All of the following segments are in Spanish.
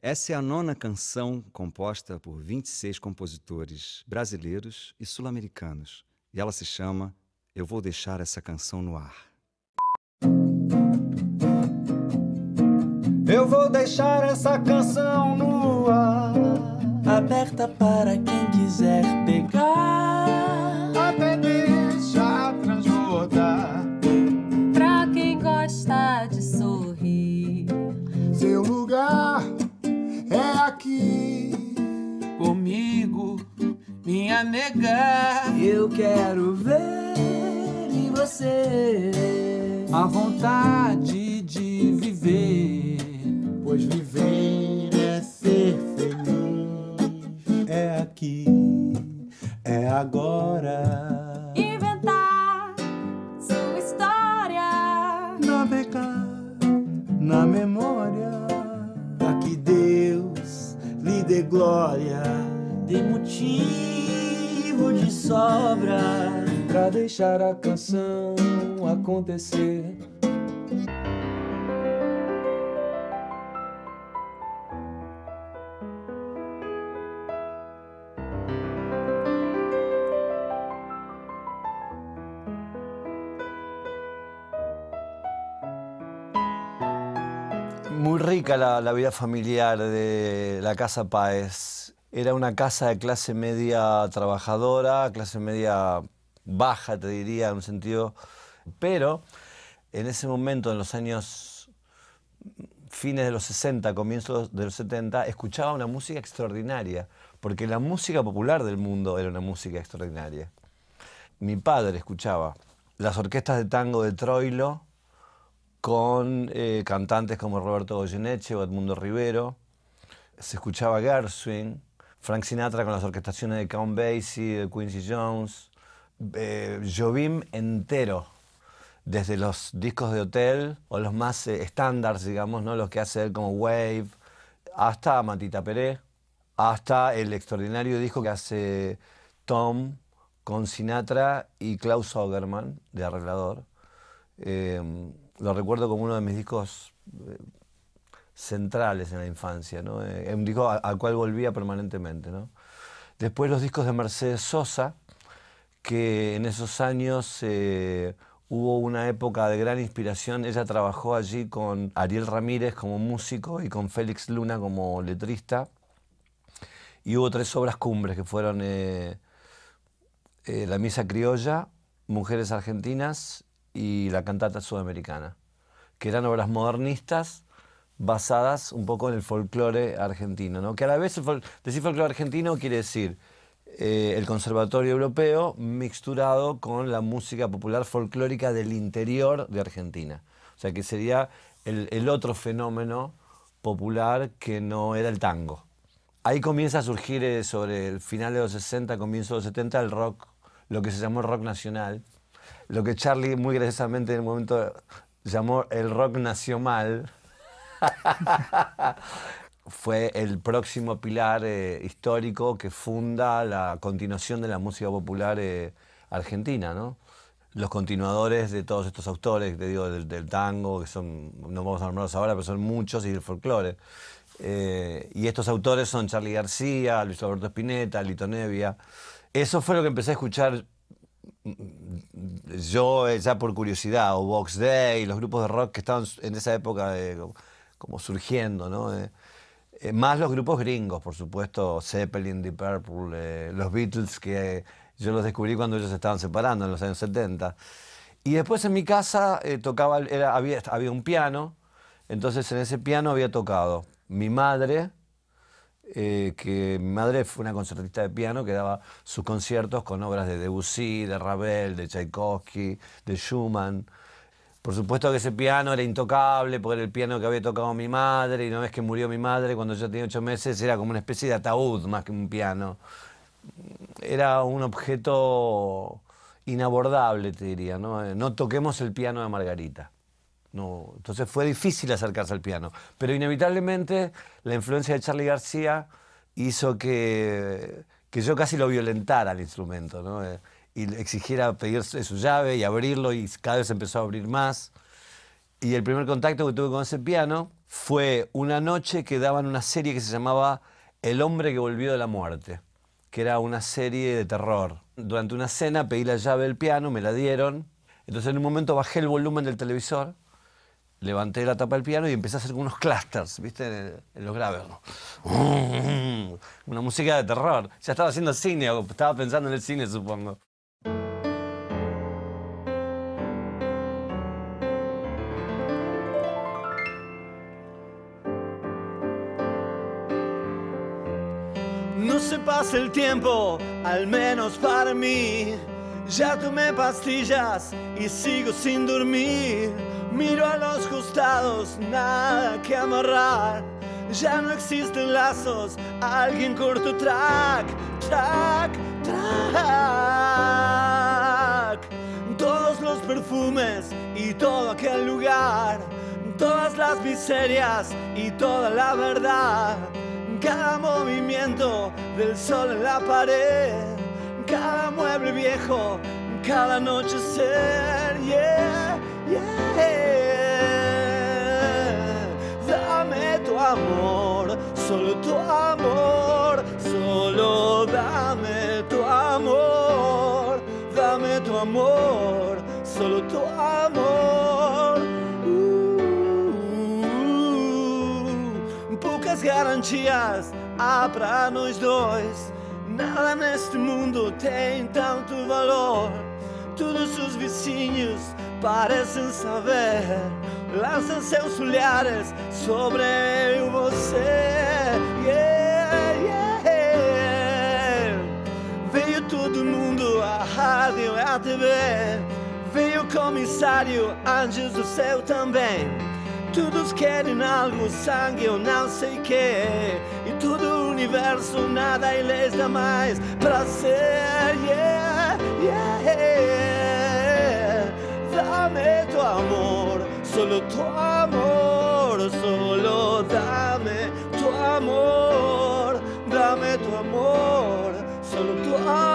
Essa é a nona canção composta por 26 compositores brasileiros e sul-americanos. E ela se chama Eu Vou Deixar Essa Canção no Ar. Eu vou deixar essa canção no ar, aberta para quem quiser pegar. Comigo, minha nega. Eu quero ver em você a vontade de viver. Pois viver deixar acontecer. Muy rica la, la, vida familiar de la Casa Páez. Era una casa de clase media trabajadora, clase media baja, te diría, en un sentido. Pero en ese momento, en los años fines de los 60, comienzos de los 70, escuchaba una música extraordinaria, porque la música popular del mundo era una música extraordinaria. Mi padre escuchaba las orquestas de tango de Troilo, con eh, cantantes como Roberto Goyeneche o Edmundo Rivero. Se escuchaba Gershwin, Frank Sinatra con las orquestaciones de Count Basie, de Quincy Jones, eh, Jobim entero, desde los discos de hotel o los más eh, estándares, digamos, ¿no? los que hace él como Wave, hasta Matita Peré, hasta el extraordinario disco que hace Tom con Sinatra y Klaus Ogerman, de arreglador. Eh, lo recuerdo como uno de mis discos eh, centrales en la infancia, ¿no? Eh, un disco al cual volvía permanentemente. ¿no? Después los discos de Mercedes Sosa, que en esos años eh, hubo una época de gran inspiración. Ella trabajó allí con Ariel Ramírez como músico y con Félix Luna como letrista. Y hubo tres obras cumbres que fueron La Misa Criolla, Mujeres Argentinas y la cantata sudamericana, que eran obras modernistas basadas un poco en el folclore argentino, ¿no? que a la vez decir folclore argentino quiere decir eh, el conservatorio europeo mixturado con la música popular folclórica del interior de Argentina. O sea que sería el, otro fenómeno popular que no era el tango. Ahí comienza a surgir eh, sobre el final de los 60, comienzo de los 70, el rock, lo que se llamó rock nacional, lo que Charlie muy graciosamente en el momento llamó el rock nacional, fue el próximo pilar eh, histórico que funda la continuación de la música popular eh, argentina, ¿no? Los continuadores de todos estos autores, te digo, del, tango, que son, no vamos a nombrarlos ahora, pero son muchos, y del folclore. Eh, y estos autores son Charlie García, Luis Alberto Spinetta, Lito Nevia. Eso fue lo que empecé a escuchar yo eh, ya por curiosidad, o Box Day, los grupos de rock que estaban en esa época como surgiendo, ¿no? Eh, eh, más los grupos gringos, por supuesto, Zeppelin, Deep Purple, los Beatles, que yo los descubrí cuando ellos estaban separando en los años 70. Y después en mi casa tocaba, era, había, había un piano, entonces en ese piano había tocado mi madre, eh, que mi madre fue una concertista de piano que daba sus conciertos con obras de Debussy, de Ravel, de Tchaikovsky, de Schumann. Por supuesto que ese piano era intocable, porque era el piano que había tocado mi madre, y una vez que murió mi madre, cuando yo tenía ocho meses, era como una especie de ataúd más que un piano. Era un objeto inabordable, te diría. No, eh, no toquemos el piano de Margarita. No, entonces fue difícil acercarse al piano. Pero inevitablemente la influencia de Charlie García hizo que, que yo casi lo violentara al instrumento, ¿no? Y exigiera pedir su llave y abrirlo y cada vez empezó a abrir más. Y el primer contacto que tuve con ese piano fue una noche que daban una serie que se llamaba El hombre que volvió de la muerte, que era una serie de terror. Durante una cena pedí la llave del piano, me la dieron, entonces en un momento bajé el volumen del televisor, levanté la tapa del piano y empecé a hacer unos clusters, ¿viste? En, en los graves. ¿no? Una música de terror. Ya estaba haciendo cine, estaba pensando en el cine, supongo. El tiempo, al menos para mí. Ya tomé pastillas y sigo sin dormir. Miro a los costados, nada que amarrar. Ya no existen lazos, alguien cortó track, track, track. Todos los perfumes y todo aquel lugar. Todas las miserias y toda la verdad. Cada movimiento del sol en la pared, cada mueble viejo, cada anochecer, yeah, yeah. Dame tu amor, solo tu amor, solo dame tu amor, dame tu amor, Poucas garantias há para nós dois. Nada neste mundo tem tanto valor. Todos os vizinhos parecem saber. Lançam seus olhares sobre eu e você. Yeah, yeah. Veio todo mundo, a rádio e a TV. Veio o comissário, anjos do céu também. Todos querem algo, sangue ou não sei que. E todo o universo, nada lhes dá mais prazer. Yeah, yeah. Dame tu amor, solo tu amor, solo dame tu amor. Dame tu amor, solo tu amor.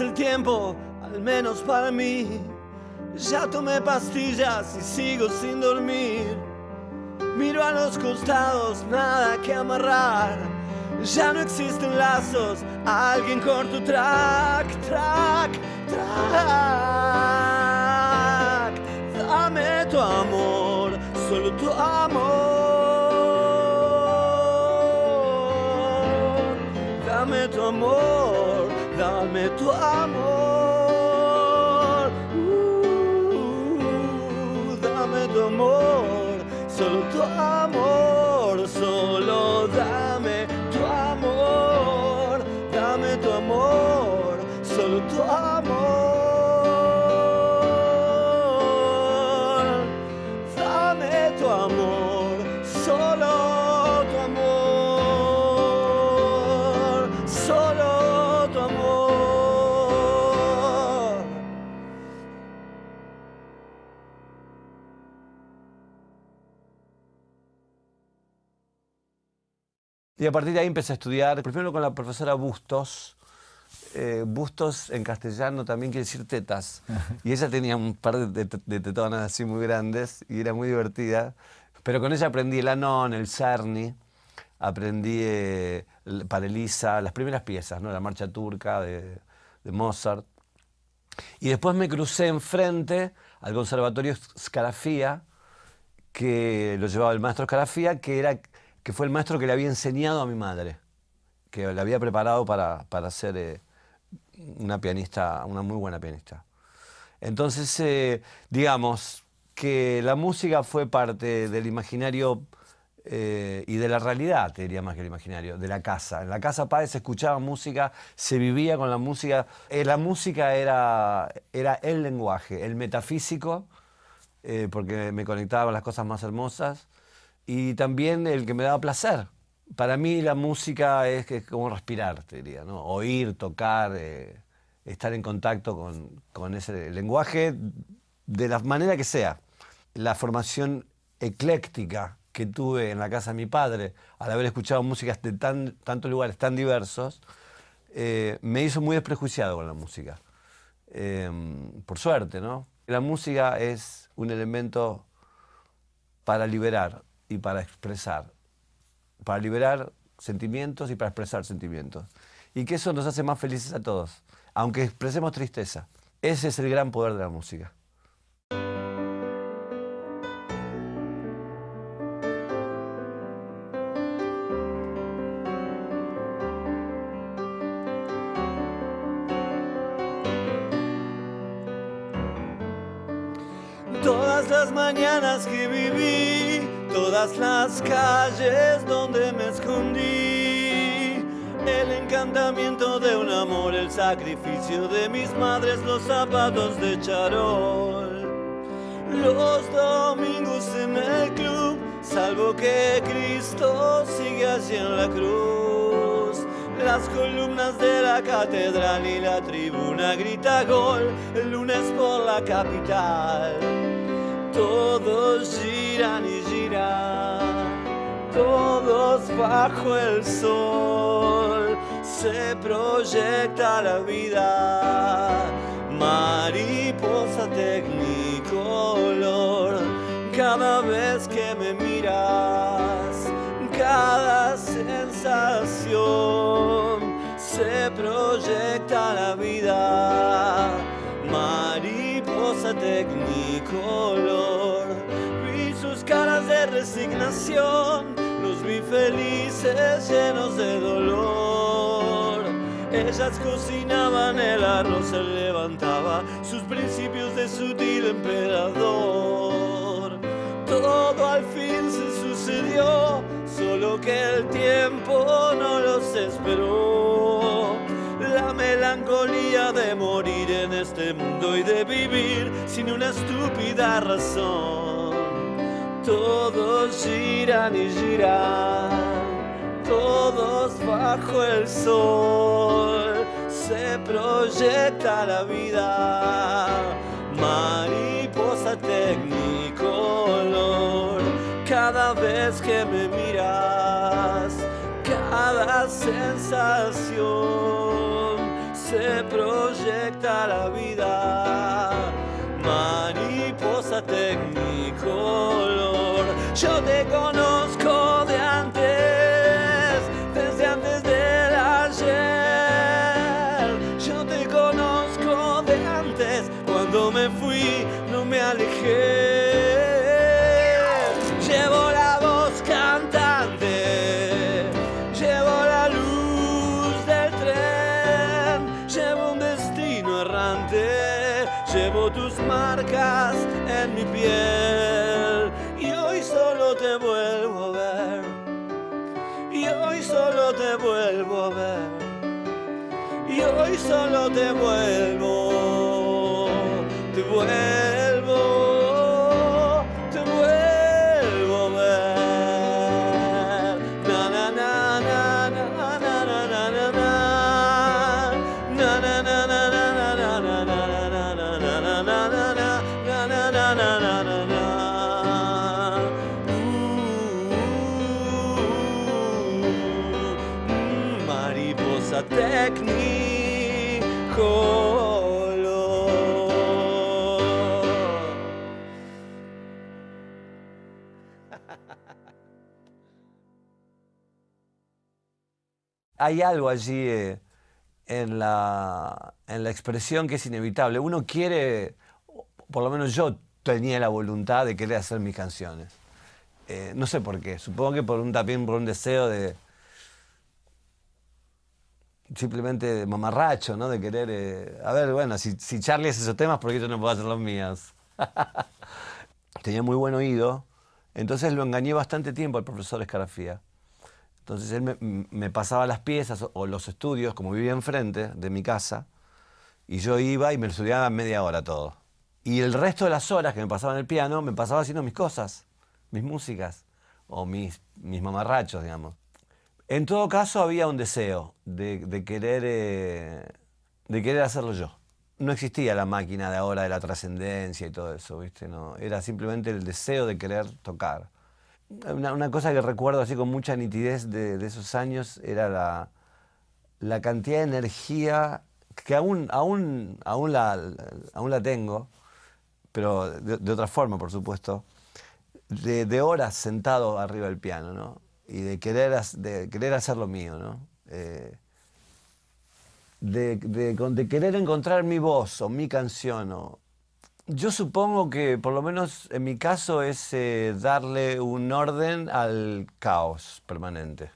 El tiempo, al menos para mí. Ya tomé pastillas y sigo sin dormir. Miro a los costados, nada que amarrar. Ya no existen lazos, alguien cortó track, track, track. Dame tu amor, solo tu amor. Dame tu amor, amor, solo tu amor, solo Y a partir de ahí empecé a estudiar, primero con la profesora Bustos. Eh, Bustos en castellano también quiere decir tetas. Y ella tenía un par de, de- de tetonas así muy grandes y era muy divertida. Pero con ella aprendí el Anon, el Cerny, aprendí eh, para Elisa las primeras piezas, ¿no? la marcha turca de, de Mozart. Y después me crucé enfrente al Conservatorio Scarafía, que lo llevaba el maestro Scarafía, que, era, que fue el maestro que le había enseñado a mi madre, que le había preparado para, para ser eh, una pianista, una muy buena pianista. Entonces, eh, digamos que la música fue parte del imaginario eh, y de la realidad, te diría más que el imaginario, de la casa. En la casa Páez se escuchaba música, se vivía con la música. Eh, la música era, era el lenguaje, el metafísico, porque me conectaba con las cosas más hermosas, y también el que me daba placer. Para mí la música es, es como respirar, te diría, ¿no? Oír, tocar, eh, estar en contacto con, con ese lenguaje de la manera que sea. La formación ecléctica que tuve en la casa de mi padre, al haber escuchado músicas de tan, tantos lugares tan diversos, eh, me hizo muy desprejuiciado con la música. Em, por suerte, ¿no? La música es un elemento para liberar y para expresar. Para liberar sentimientos y para expresar sentimientos. Y que eso nos hace más felices a todos, aunque expresemos tristeza. Ese es el gran poder de la música. Todas las mañanas que viví, todas las calles donde me escondí, el encantamiento de un amor, el sacrificio de mis madres, los zapatos de charol. Los domingos en el club, salvo que Cristo sigue así en la cruz. Las columnas de la catedral y la tribuna grita gol el lunes por la capital. Todos giran y giran, todos bajo el sol. Se proyecta la vida, mariposa tecnicolor. Cada vez que me miras, cada sensación se proyecta la vida. Mariposa tecnicolor. Los vi felices llenos de dolor. Ellas cocinaban el arroz, se levantaba sus principios de sutil emperador. Todo al fin se sucedió, solo que el tiempo no los esperó. La melancolía de morir en este mundo y de vivir sin una estúpida razón. Todos giran y giran, todos bajo el sol. Se proyecta la vida, mariposa tecnicolor. Cada vez que me miras, cada sensación se proyecta la vida. Mariposa tecnicolor. sure they're gonna Hay algo allí eh, en, la, en la expresión que es inevitable. Uno quiere, por lo menos yo tenía la voluntad de querer hacer mis canciones. Eh, no sé por qué, supongo que por un, también por un deseo de simplemente de mamarracho, ¿no? De querer, eh, a ver, bueno, si, si Charlie hace esos temas, ¿por qué yo no puedo hacer los míos? Tenía muy buen oído, entonces lo engañé bastante tiempo al profesor Escarafía. Entonces él me, pasaba las piezas o, los estudios, como vivía enfrente de mi casa, y yo iba y me estudiaba media hora todo. Y el resto de las horas que me pasaba en el piano, me pasaba haciendo mis cosas, mis músicas, o mis, mamarrachos, digamos. En todo caso, había un deseo de, de querer, eh, de querer hacerlo yo. No existía la máquina de ahora de la trascendencia y todo eso, ¿viste? No, era simplemente el deseo de querer tocar. Una, una cosa que recuerdo así con mucha nitidez de, de esos años era la, la cantidad de energía que aún, aún, aún, la, aún la tengo, pero de, de otra forma, por supuesto, de, de horas sentado arriba del piano, ¿no? Y de querer, de querer hacer lo mío, ¿no? Eh, de, de- de querer encontrar mi voz o mi canción. O... Yo supongo que, por lo menos en mi caso, es eh, darle un orden al caos permanente.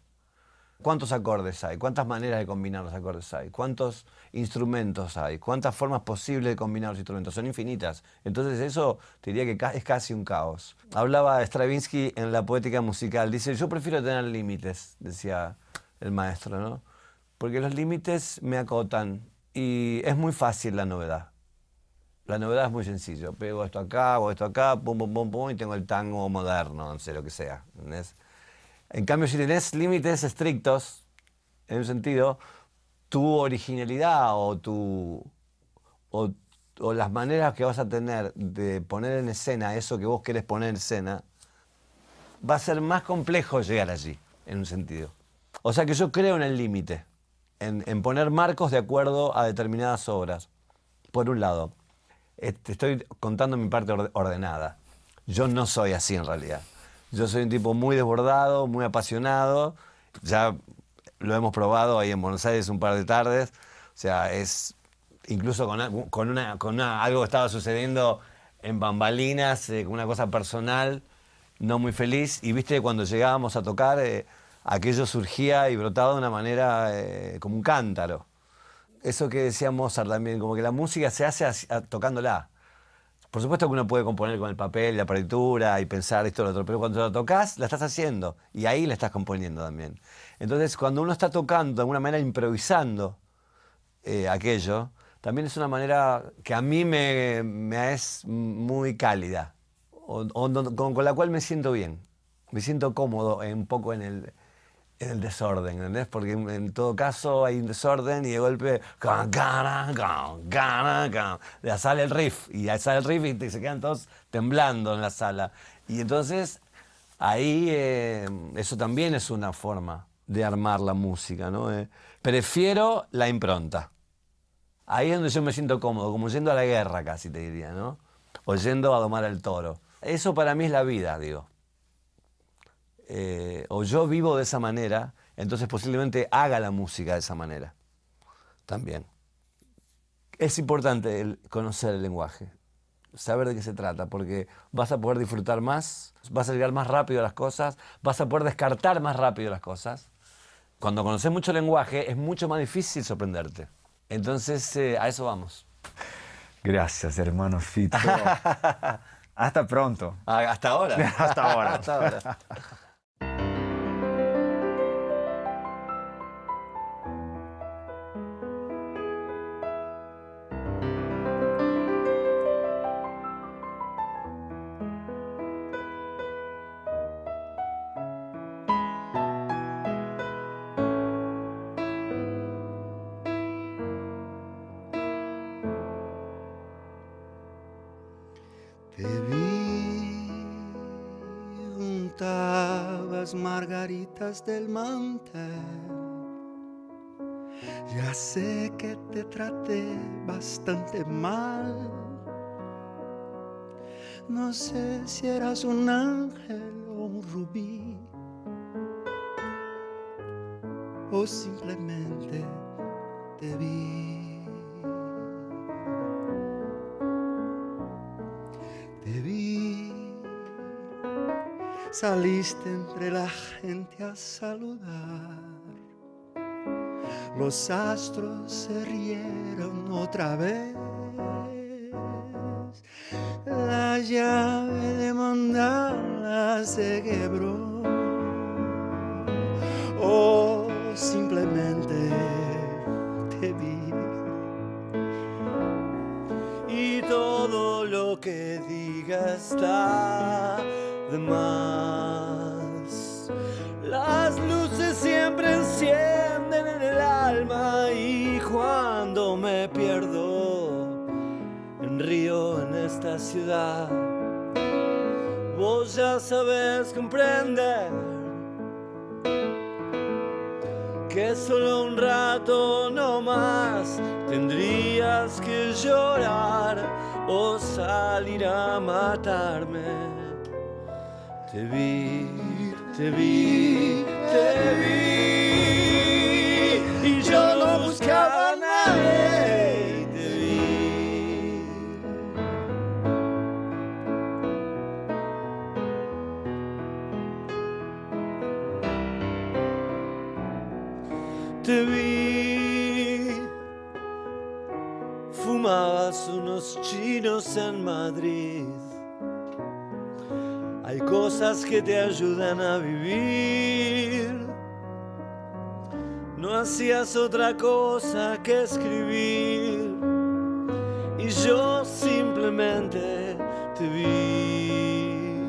¿Cuántos acordes hay? ¿Cuántas maneras de combinar los acordes hay? ¿Cuántos instrumentos hay? ¿Cuántas formas posibles de combinar los instrumentos? Son infinitas. Entonces eso te diría que es casi un caos. Hablaba Stravinsky en la poética musical. Dice, yo prefiero tener límites, decía el maestro, ¿no? Porque los límites me acotan y es muy fácil la novedad. La novedad es muy sencillo. Pego esto acá, hago esto acá, pum, pum, pum, pum, y tengo el tango moderno, no sé lo que sea. ¿entendés? En cambio, si tenés límites estrictos, en un sentido, tu originalidad o, tu, o, o las maneras que vas a tener de poner en escena eso que vos querés poner en escena, va a ser más complejo llegar allí, en un sentido. O sea que yo creo en el límite, en, en poner marcos de acuerdo a determinadas obras. Por un lado, te estoy contando mi parte orde- ordenada. Yo no soy así en realidad. Yo soy un tipo muy desbordado, muy apasionado. Ya lo hemos probado ahí en Buenos Aires un par de tardes. O sea, es incluso con, con, una, con una- algo que estaba sucediendo en bambalinas, eh, una cosa personal, no muy feliz. Y viste, cuando llegábamos a tocar, eh, aquello surgía y brotaba de una manera eh, como un cántaro. Eso que decía Mozart también, como que la música se hace así- a- tocándola. Por supuesto que uno puede componer con el papel, la partitura y pensar esto y lo otro, pero cuando la tocas, la estás haciendo y ahí la estás componiendo también. Entonces, cuando uno está tocando de alguna manera improvisando eh, aquello, también es una manera que a mí me, me es muy cálida, o, o con, la cual me siento bien, me siento cómodo un poco en el, en el desorden, ¿entendés? Porque en, todo caso hay un desorden y de golpe can, ya sale el riff y ya sale el riff y se quedan todos temblando en la sala. Y entonces ahí eh, eso también es una forma de armar la música, ¿no? Eh, prefiero la impronta. Ahí es donde yo me siento cómodo, como yendo a la guerra casi te diría, ¿no? O yendo a domar al toro. Eso para mí es la vida, digo. Eh, o yo vivo de esa manera, entonces posiblemente haga la música de esa manera. También. Es importante el conocer el lenguaje, saber de qué se trata, porque vas a poder disfrutar más, vas a llegar más rápido a las cosas, vas a poder descartar más rápido las cosas. Cuando conoces mucho lenguaje es mucho más difícil sorprenderte. Entonces, eh, a eso vamos. Gracias, hermano Fito. Hasta pronto. Ah, Hasta ahora. Hasta ahora. Hasta ahora. Del mantel. Ya sé que te traté bastante mal. No sé si eras un ángel o un rubí. O simplemente te vi. Saliste entre la gente a saludar. Los astros se rieron otra vez. La llave de mandala se quebró. O simplemente te vi y todo lo que diga está demás. Las luces siempre encienden en el alma y cuando me pierdo en río, en esta ciudad, vos ya sabes comprender que solo un rato no más tendrías que llorar o salir a matarme. Te vi, te vi, que te ayudan a vivir. No hacías otra cosa que escribir. Y yo simplemente te vi.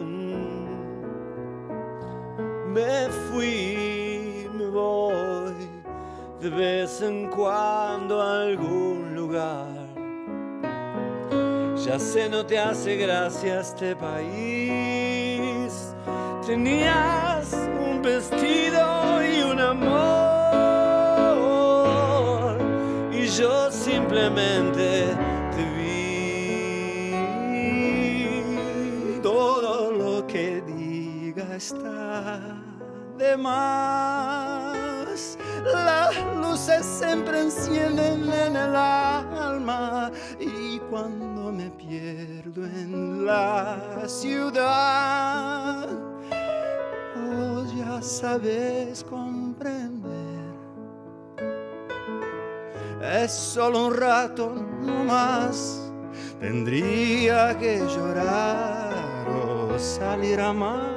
Mm. Me fui, me voy de vez en cuando a algún lugar. Ya sé, no te hace gracia este país. Tenías un vestido y un amor. Y yo simplemente te vi. Todo lo que diga está de más. Las luces siempre encienden en el alma y cuando me pierdo en la ciudad, ya sabes comprender. Es solo un rato no más. Tendría que llorar o salir a matarme.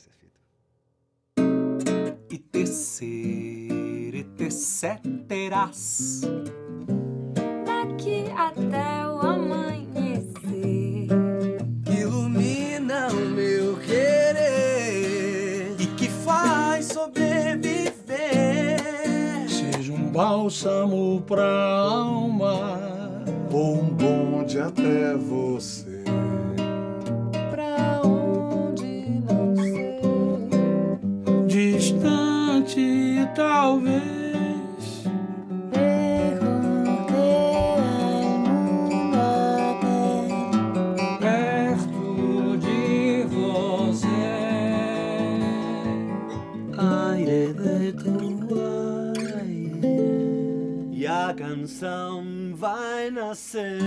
Gracias, Fito. e tecer, etc. Daqui até o amanhecer. Ilumina o meu querer E que faz sobreviver. Seja um bálsamo pra alma ou um bonde até você. Talvez. Perto de você. aire de tu aire e a canção vai nascer.